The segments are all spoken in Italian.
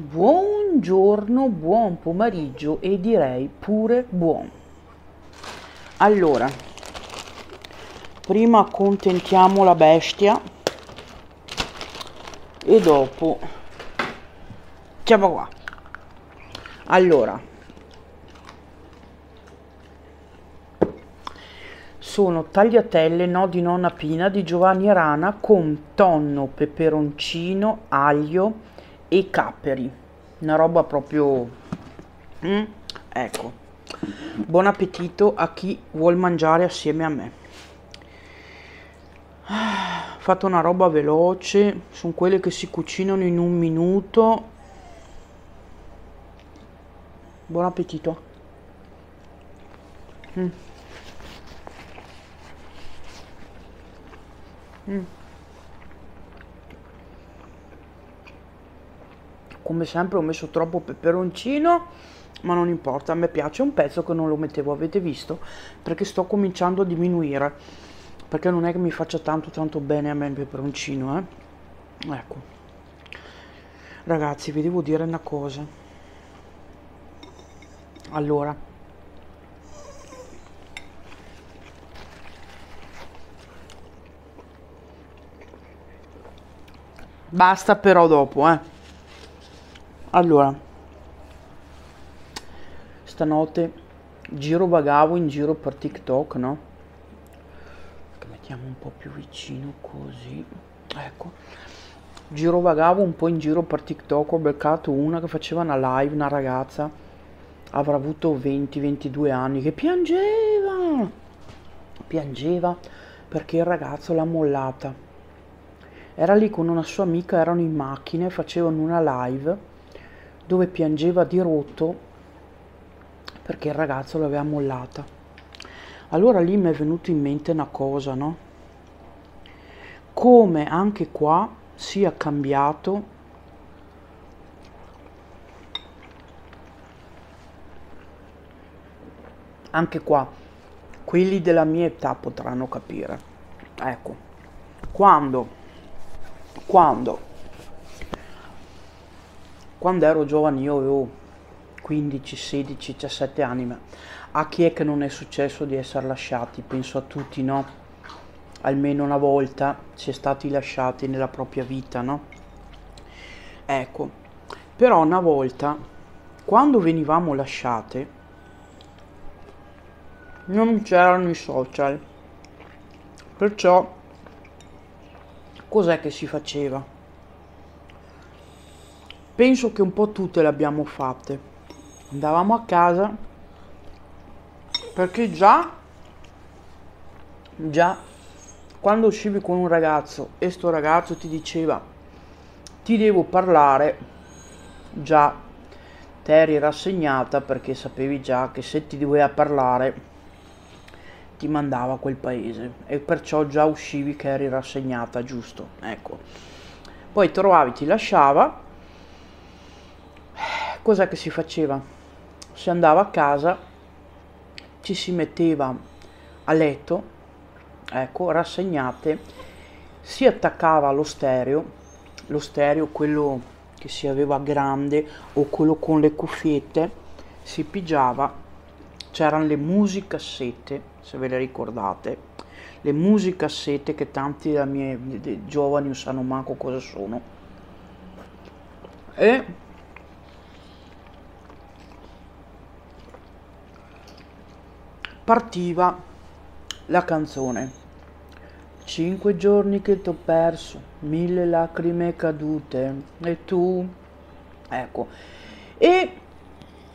Buongiorno, buon pomeriggio e direi pure buon. Allora, prima accontentiamo la bestia e dopo siamo qua. Allora, sono tagliatelle no di nonna Pina di Giovanni Rana con tonno, peperoncino, aglio e capperi. Una roba proprio... Mm? Ecco. Buon appetito a chi vuol mangiare assieme a me. Fatto una roba veloce, sono quelle che si cucinano in un minuto. Buon appetito. Mm. Mm. Come sempre ho messo troppo peperoncino, ma non importa, a me piace un pezzo che non lo mettevo, avete visto? Perché sto cominciando a diminuire, perché non è che mi faccia tanto tanto bene a me il peperoncino, eh? Ecco. Ragazzi, vi devo dire una cosa. Allora, Basta però dopo, eh. Allora, stanotte giro vagavo in giro per TikTok, no? Mettiamo un po' più vicino così. Ecco. Giro vagavo un po' in giro per TikTok, ho beccato una che faceva una live, una ragazza, avrà avuto 20-22 anni, che piangeva. Piangeva perché il ragazzo l'ha mollata era lì con una sua amica, erano in macchina e facevano una live dove piangeva di rotto perché il ragazzo l'aveva mollata. Allora lì mi è venuto in mente una cosa, no? Come anche qua sia cambiato anche qua quelli della mia età potranno capire. Ecco, quando quando? Quando ero giovane io avevo 15, 16, 17 anni, a chi è che non è successo di essere lasciati? Penso a tutti, no? Almeno una volta si è stati lasciati nella propria vita, no? Ecco, però una volta, quando venivamo lasciate, non c'erano i social, perciò cos'è che si faceva? Penso che un po' tutte le abbiamo fatte. Andavamo a casa perché già, già quando uscivi con un ragazzo e sto ragazzo ti diceva ti devo parlare, già te eri rassegnata perché sapevi già che se ti doveva parlare ti mandava a quel paese e perciò già uscivi che eri rassegnata, giusto? Ecco. Poi trovavi, ti lasciava. Cos'è che si faceva? Si andava a casa, ci si metteva a letto, ecco, rassegnate, si attaccava allo stereo, lo stereo quello che si aveva grande o quello con le cuffiette, si pigiava, c'erano le musicassette se ve le ricordate, le musicassette che tanti dei miei giovani non sanno manco cosa sono. E partiva la canzone. Cinque giorni che t'ho perso, mille lacrime cadute, e tu, ecco, e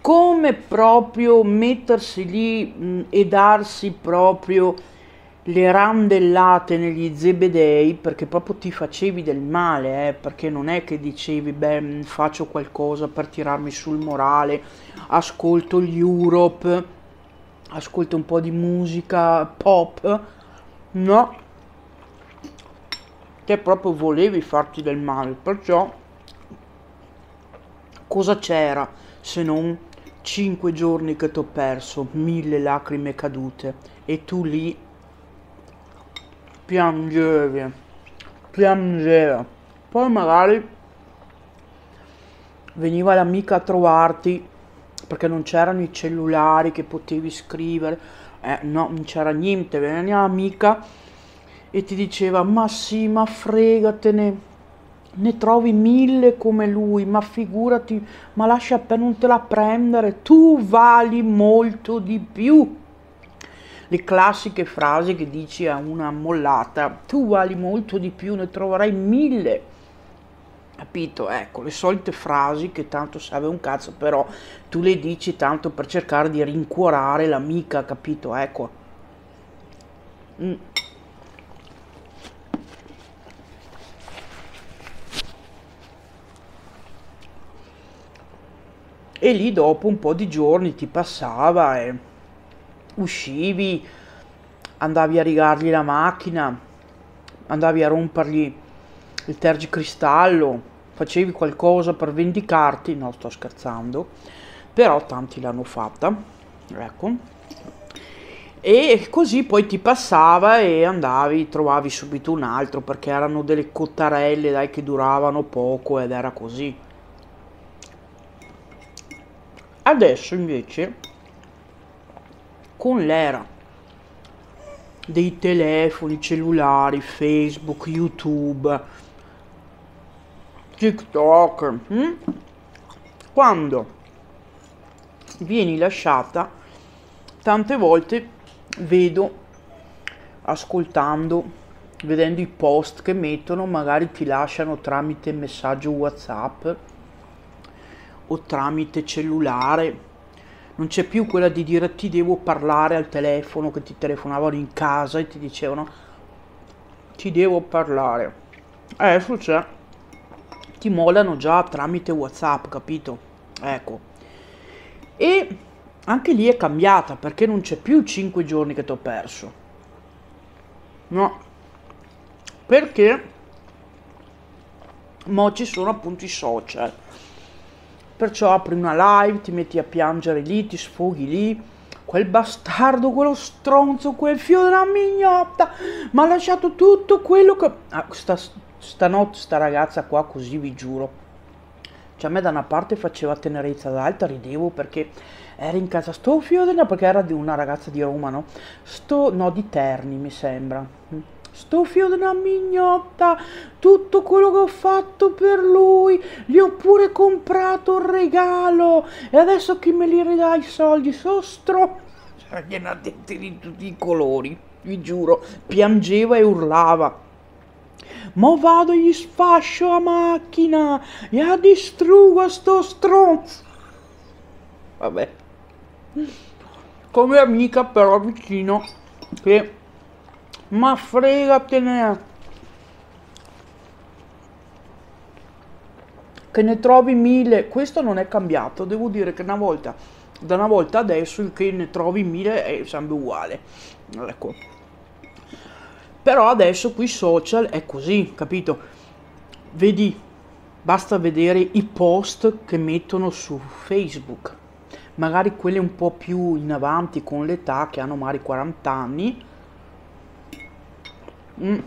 come proprio mettersi lì mh, e darsi proprio le randellate negli zebedei perché proprio ti facevi del male, eh, perché non è che dicevi beh faccio qualcosa per tirarmi sul morale, ascolto gli Europe, ascolto un po' di musica pop, no, te proprio volevi farti del male, perciò cosa c'era se non cinque giorni che t'ho perso, mille lacrime cadute, e tu lì piangevi, piangevi. Poi magari veniva l'amica a trovarti perché non c'erano i cellulari che potevi scrivere, eh, no, non c'era niente, veniva l'amica e ti diceva ma sì, ma fregatene, ne trovi mille come lui, ma figurati, ma lascia per non te la prendere, tu vali molto di più. Le classiche frasi che dici a una mollata, tu vali molto di più, ne troverai mille Capito? Ecco, le solite frasi che tanto serve un cazzo, però tu le dici tanto per cercare di rincuorare l'amica, capito? Ecco. Mm. E lì dopo un po' di giorni ti passava e uscivi, andavi a rigargli la macchina, andavi a rompergli il tergicristallo, facevi qualcosa per vendicarti, no sto scherzando, però tanti l'hanno fatta, ecco. E così poi ti passava e andavi, trovavi subito un altro perché erano delle cottarelle dai che duravano poco ed era così. Adesso invece con l'era dei telefoni cellulari, Facebook, YouTube, TikTok, hm? quando vieni lasciata, tante volte vedo, ascoltando, vedendo i post che mettono, magari ti lasciano tramite messaggio WhatsApp o tramite cellulare. Non c'è più quella di dire ti devo parlare al telefono che ti telefonavano in casa e ti dicevano ti devo parlare. Adesso c'è ti molano già tramite WhatsApp, capito? Ecco. E anche lì è cambiata perché non c'è più 5 giorni che ti ho perso. No. Perché mo ci sono appunto i social. Perciò apri una live, ti metti a piangere lì, ti sfoghi lì. Quel bastardo, quello stronzo, quel figlio della mignotta, mi ha lasciato tutto quello che... Ah, sta Stanotte sta ragazza qua così vi giuro. Cioè a me da una parte faceva tenerezza, dall'altra ridevo perché era in casa sto figlio perché era di una ragazza di Roma, no? Sto no di Terni mi sembra. Sto figlio di una mignotta, tutto quello che ho fatto per lui, gli ho pure comprato un regalo e adesso chi me li ridà i soldi? So stro... Cioè, gliene ha detti di tutti i colori, vi giuro, piangeva e urlava. Mo vado e gli sfascio la macchina e la distruggo sto stronzo. Vabbè. Come amica però vicino che ma fregatene. Che ne trovi mille. Questo non è cambiato. Devo dire che una volta, da una volta adesso il che ne trovi mille è sempre uguale. Ecco. Però adesso qui social è così, capito? Vedi, basta vedere i post che mettono su Facebook. Magari quelli un po' più in avanti con l'età, che hanno magari 40 anni. Mm.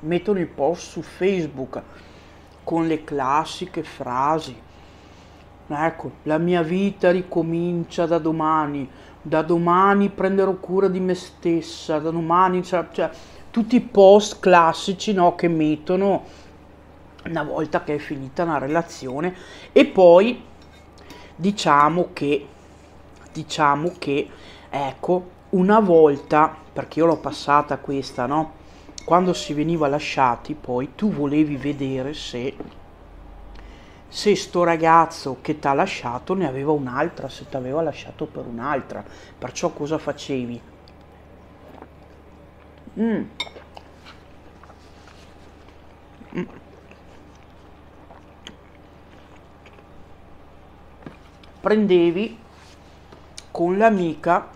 Mettono i post su Facebook con le classiche frasi. Ecco, la mia vita ricomincia da domani da domani prenderò cura di me stessa, da domani, cioè, cioè tutti i post classici no, che mettono una volta che è finita una relazione. E poi diciamo che diciamo che ecco una volta perché io l'ho passata questa no quando si veniva lasciati poi tu volevi vedere se se sto ragazzo che ti ha lasciato ne aveva un'altra, se ti aveva lasciato per un'altra. Perciò cosa facevi? Mm. Mm. Prendevi con l'amica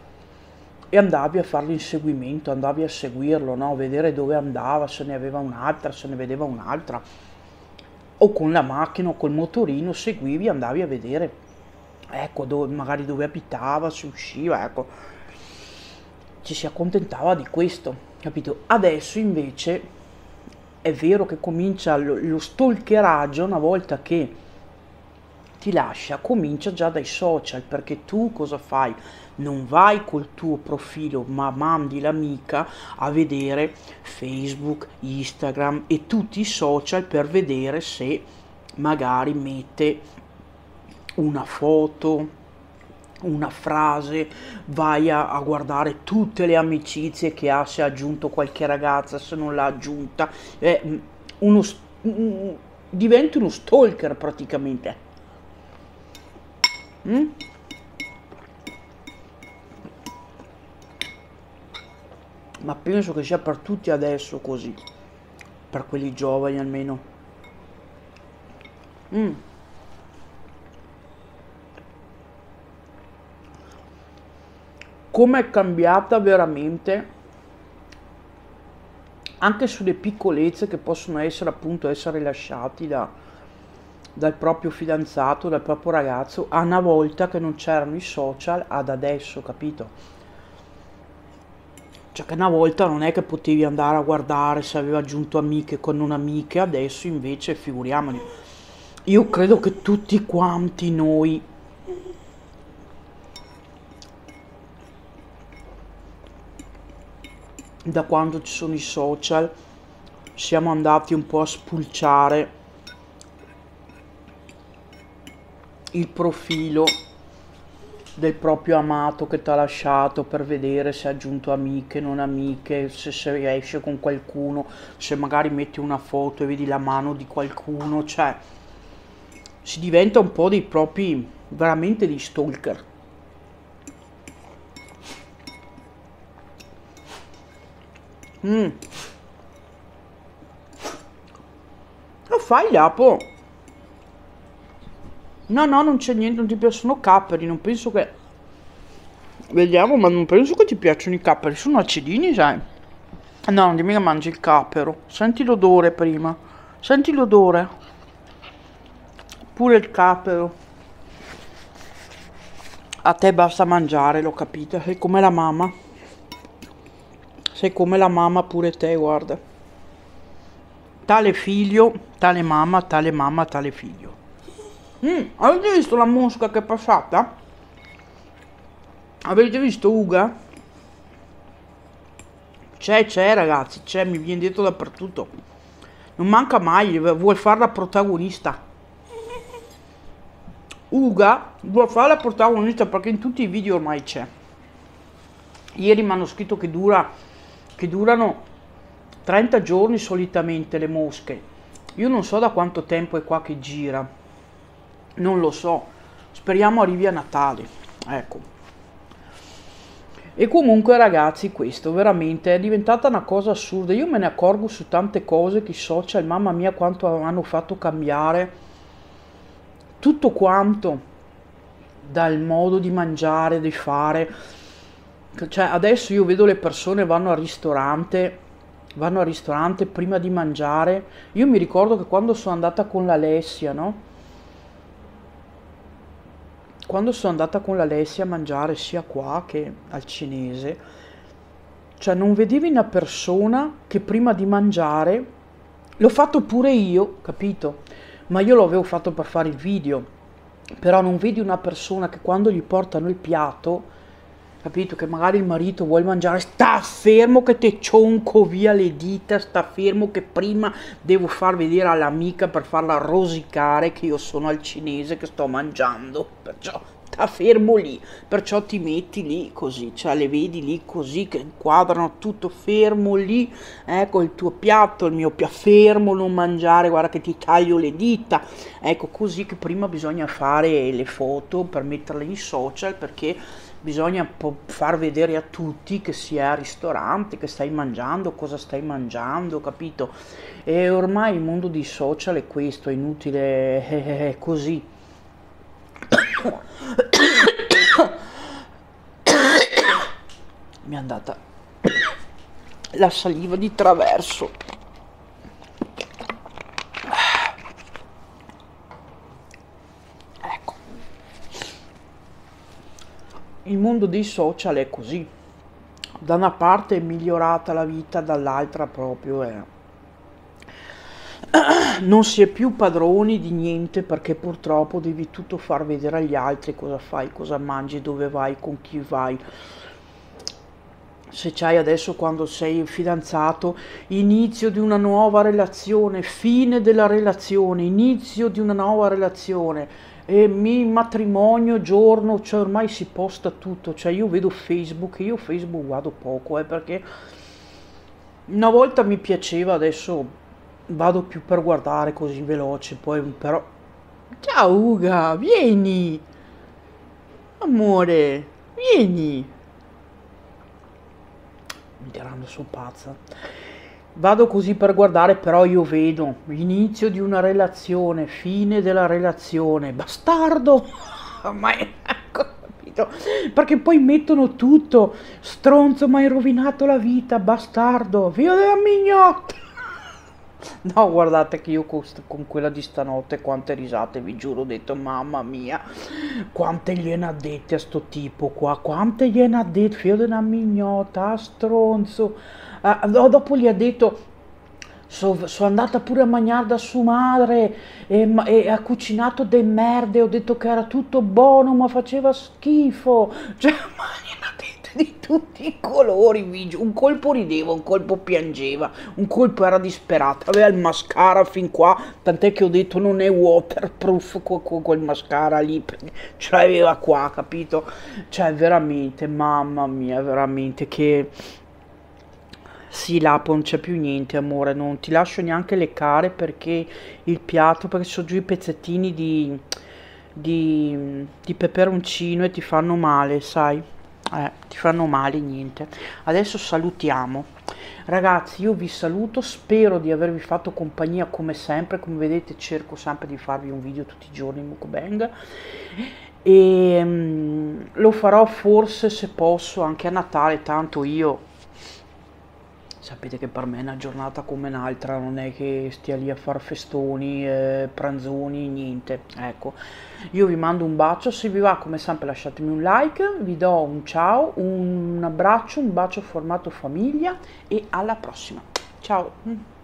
e andavi a fare l'inseguimento, andavi a seguirlo, no? vedere dove andava, se ne aveva un'altra, se ne vedeva un'altra o con la macchina o col motorino seguivi andavi a vedere ecco dove, magari dove abitava, se usciva, ecco ci si accontentava di questo, capito? Adesso invece è vero che comincia lo, lo stalkeraggio una volta che ti lascia, comincia già dai social, perché tu cosa fai? Non vai col tuo profilo, ma mandi l'amica a vedere Facebook, Instagram e tutti i social per vedere se magari mette una foto, una frase, vai a, a, guardare tutte le amicizie che ha, se ha aggiunto qualche ragazza, se non l'ha aggiunta, eh, uno, diventi uno stalker praticamente. Mm? Ma penso che sia per tutti adesso così, per quelli giovani almeno. Mm. Come è cambiata veramente anche sulle piccolezze che possono essere appunto essere lasciati da, dal proprio fidanzato, dal proprio ragazzo, a una volta che non c'erano i social ad adesso, capito? Cioè che una volta non è che potevi andare a guardare se aveva aggiunto amiche con un'amiche, adesso invece figuriamoli. Io credo che tutti quanti noi da quando ci sono i social siamo andati un po' a spulciare il profilo del proprio amato che ti ha lasciato per vedere se ha aggiunto amiche, non amiche, se, se esce con qualcuno, se magari metti una foto e vedi la mano di qualcuno, cioè si diventa un po' dei propri, veramente di stalker. Mm. Lo fai, Lapo? No, no, non c'è niente, non ti piacciono capperi, non penso che... Vediamo, ma non penso che ti piacciono i capperi, sono acidini, sai? No, non dimmi che mangi il cappero. Senti l'odore prima. Senti l'odore. Pure il cappero. A te basta mangiare, l'ho capito. Sei come la mamma. Sei come la mamma pure te, guarda. Tale figlio, tale mamma, tale mamma, tale figlio. Mm, avete visto la mosca che è passata? Avete visto Uga? C'è, c'è ragazzi, c'è, mi viene dietro dappertutto. Non manca mai, vuol fare la protagonista. Uga vuole fare la protagonista perché in tutti i video ormai c'è. Ieri mi hanno scritto che, dura, che durano 30 giorni solitamente le mosche. Io non so da quanto tempo è qua che gira non lo so. Speriamo arrivi a Natale ecco. E comunque ragazzi questo veramente è diventata una cosa assurda. Io me ne accorgo su tante cose che social mamma mia quanto hanno fatto cambiare tutto quanto dal modo di mangiare di fare. Cioè adesso io vedo le persone vanno al ristorante vanno al ristorante prima di mangiare. Io mi ricordo che quando sono andata con l'Alessia no quando sono andata con l'Alessia a mangiare sia qua che al cinese, cioè non vedevi una persona che prima di mangiare, l'ho fatto pure io, capito? Ma io l'avevo fatto per fare il video, però non vedi una persona che quando gli portano il piatto, capito? Che magari il marito vuole mangiare, sta fermo che te cionco via le dita, sta fermo che prima devo far vedere all'amica per farla rosicare che io sono al cinese che sto mangiando, perciò sta fermo lì, perciò ti metti lì così, cioè le vedi lì così che inquadrano tutto fermo lì, ecco il tuo piatto, il mio piatto. Fermo, non mangiare, guarda che ti taglio le dita, ecco così che prima bisogna fare le foto per metterle in social perché bisogna far vedere a tutti che si è al ristorante, che stai mangiando, cosa stai mangiando, capito? E ormai il mondo di social è questo, è inutile, è così. Mi è andata la saliva di traverso. Il mondo dei social è così. Da una parte è migliorata la vita, dall'altra proprio è, non si è più padroni di niente perché purtroppo devi tutto far vedere agli altri cosa fai, cosa mangi, dove vai, con chi vai. Se c'hai adesso quando sei fidanzato, inizio di una nuova relazione, fine della relazione, inizio di una nuova relazione, e mi matrimonio, giorno, cioè ormai si posta tutto, cioè io vedo Facebook, io Facebook guardo poco, eh, perché una volta mi piaceva, adesso vado più per guardare così veloce, poi però... Ciao Uga, vieni! Amore, vieni! Mi diranno su pazza. Vado così per guardare, però io vedo l'inizio di una relazione, fine della relazione, bastardo! Ma ecco, capito? Perché poi mettono tutto, stronzo, mi hai rovinato la vita, bastardo, figlio della mignotta! No, guardate che io con, quella di stanotte quante risate, vi giuro, ho detto, mamma mia, quante gliene ha dette a sto tipo qua, quante gliene ha dette, figlio di una mignota, stronzo. Ah, dopo gli ha detto, sono so andata pure a mangiare da sua madre e, e, ha cucinato dei merde, ho detto che era tutto buono, ma faceva schifo. Cioè, ma di tutti i colori, un colpo rideva, un colpo piangeva, un colpo era disperato, aveva il mascara fin qua, tant'è che ho detto non è waterproof quel mascara lì, ce l'aveva qua, capito? Cioè veramente, mamma mia, veramente che... Sì, Lapo, non c'è più niente, amore, non ti lascio neanche leccare perché il piatto, perché sono giù i pezzettini di, di, di peperoncino e ti fanno male, sai? Eh, ti fanno male niente. Adesso salutiamo. Ragazzi io vi saluto spero di avervi fatto compagnia come sempre. Come vedete cerco sempre di farvi un video tutti i giorni in mukbang. E um, lo farò forse se posso anche a Natale tanto io sapete che per me è una giornata come un'altra, non è che stia lì a far festoni, eh, pranzoni, niente. Ecco, io vi mando un bacio, se vi va come sempre lasciatemi un like, vi do un ciao, un abbraccio, un bacio formato famiglia e alla prossima. Ciao!